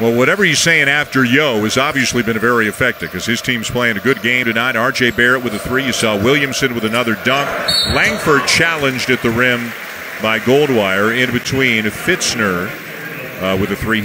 Well, whatever he's saying after Yo has obviously been very effective because his team's playing a good game tonight. R.J. Barrett with a three. You saw Williamson with another dunk. Langford challenged at the rim by Goldwire in between Fitzner uh, with a three.